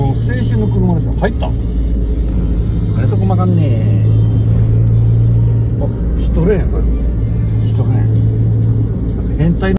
の青春の車ですよ。入った？あれそこ曲がんねえ。あ一レーンこれ一レーンなんか変態